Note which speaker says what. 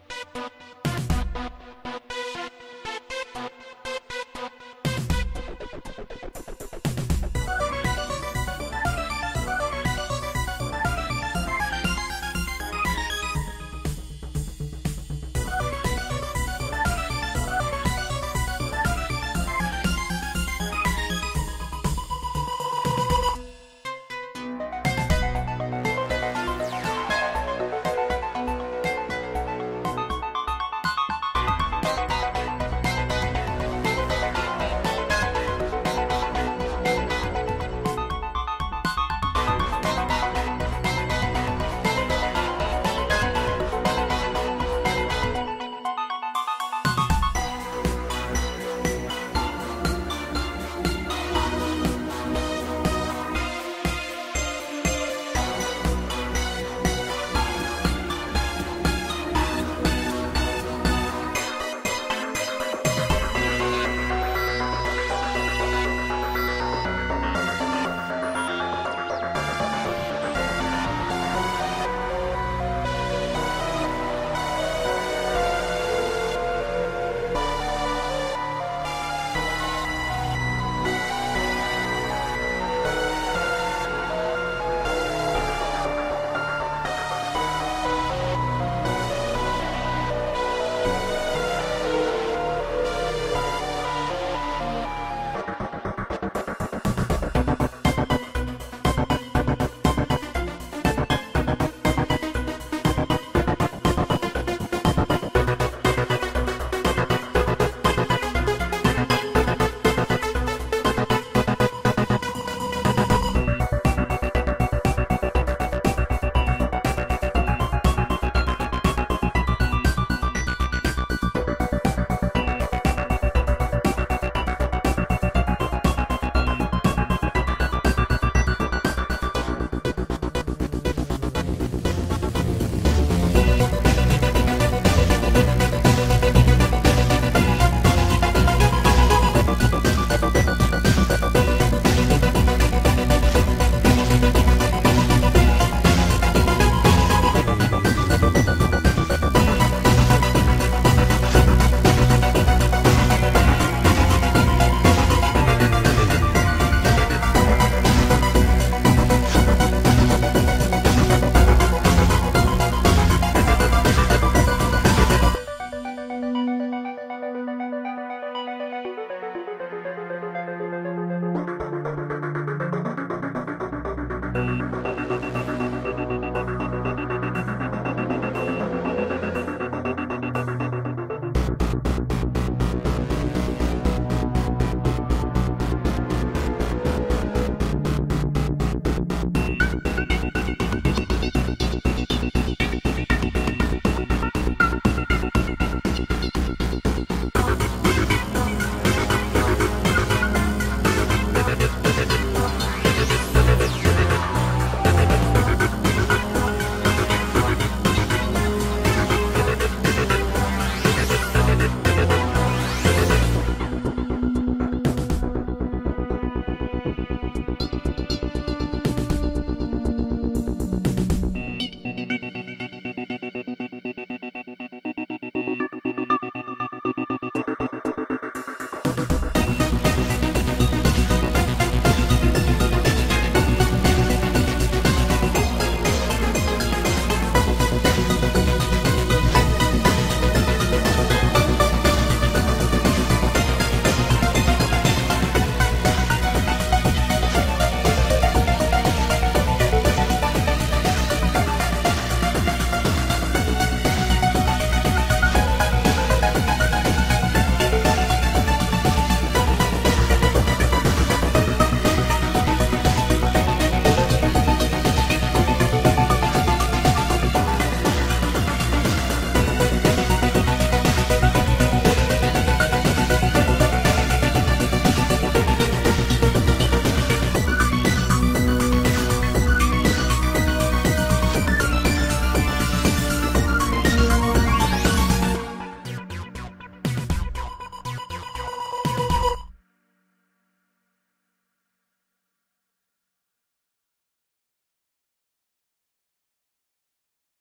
Speaker 1: Thank you.
Speaker 2: フフフ。